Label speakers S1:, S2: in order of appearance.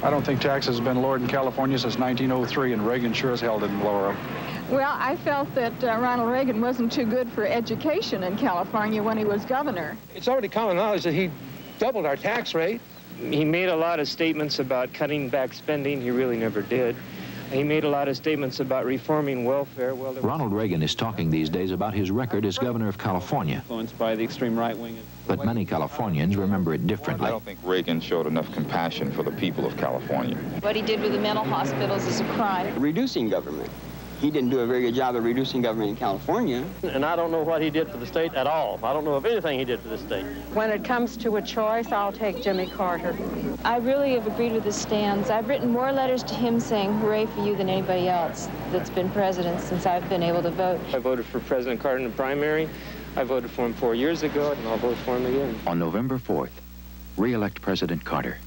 S1: I don't think taxes have been lowered in California since 1903, and Reagan sure as hell didn't lower them.
S2: Well, I felt that uh, Ronald Reagan wasn't too good for education in California when he was governor.
S3: It's already common knowledge that he doubled our tax rate.
S4: He made a lot of statements about cutting back spending. He really never did. He made a lot of statements about reforming welfare. Well,
S5: Ronald Reagan is talking these days about his record as governor of California.
S6: Influenced by the extreme right wing.
S5: But many Californians remember it differently.
S7: I don't think Reagan showed enough compassion for the people of California.
S8: What he did with the mental hospitals is a crime.
S9: Reducing government. He didn't do a very good job of reducing government in California.
S10: And I don't know what he did for the state at all. I don't know of anything he did for the state.
S11: When it comes to a choice, I'll take Jimmy Carter.
S8: I really have agreed with his stands. I've written more letters to him saying hooray for you than anybody else that's been president since I've been able to vote.
S4: I voted for President Carter in the primary. I voted for him four years ago, and I'll vote for him again.
S5: On November 4th, re-elect President Carter.